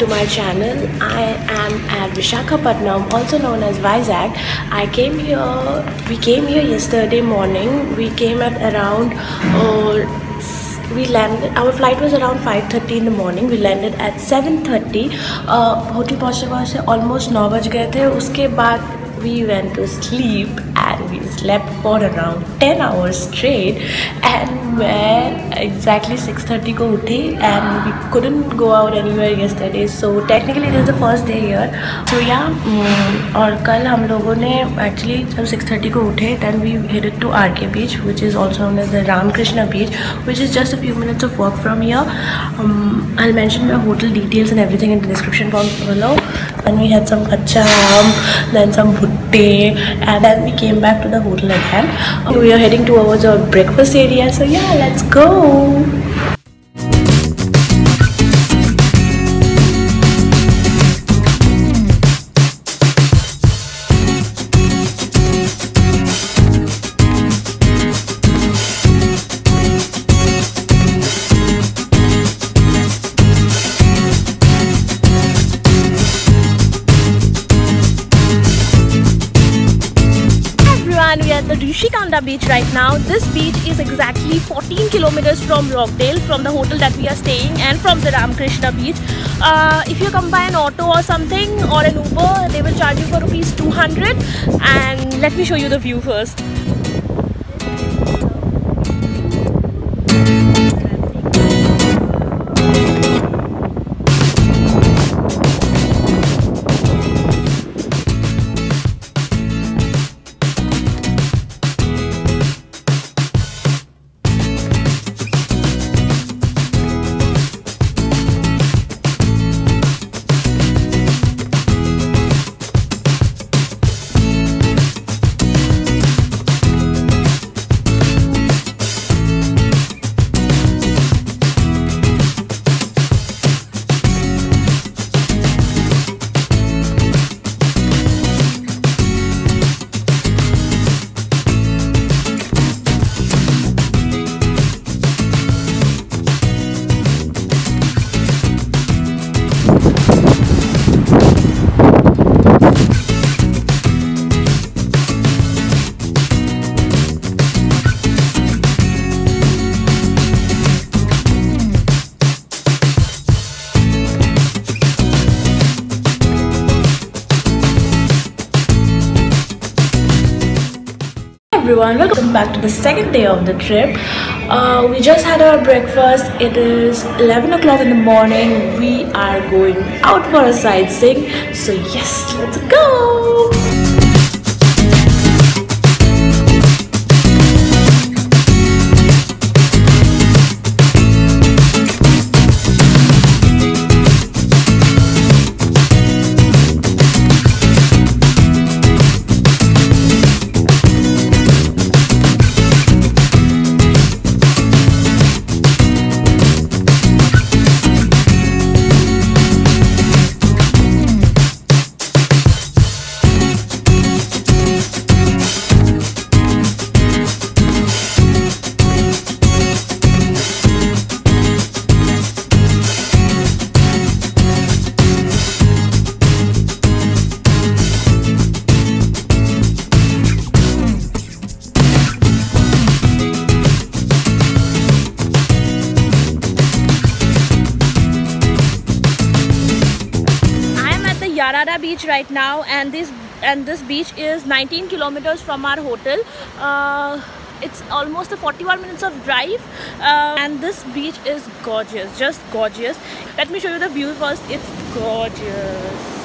my channel. I am at Vishakhapatnam, also known as Vizag. I came here, we came here yesterday morning. We came at around, uh, we landed, our flight was around 5.30 in the morning. We landed at 7.30. Hotel पहुँचते पहुँचते almost 9 बज गए थे उसके बाद we went to sleep and we slept for around 10 hours straight and मैं exactly 6:30 को उठी and we couldn't go out anywhere yesterday so technically it is the first day here so yeah mm, और कल हम लोगों ने actually जब 6:30 को उठे then we headed to RK beach which is also known as the Ramakrishna beach which is just a few minutes of walk from here um, I'll mention my hotel details and everything in the description box below and we had some kacham then some bhutte and then we came back to the hotel again we are heading towards our breakfast area. So yeah let's go Rushikonda beach right now. This beach is exactly 14 kilometers from Rockdale, from the hotel that we are staying and from the Ramakrishna beach. Uh, if you come by an auto or something or an Uber, they will charge you for rupees 200 and let me show you the view first. Everyone. Welcome back to the second day of the trip. Uh, we just had our breakfast. It is 11 o'clock in the morning. We are going out for a sightseeing. So yes let's go Beach right now and this and this beach is 19 kilometers from our hotel. Uh, it's almost a 41 minutes of drive uh, and this beach is gorgeous just gorgeous. Let me show you the view first. It's gorgeous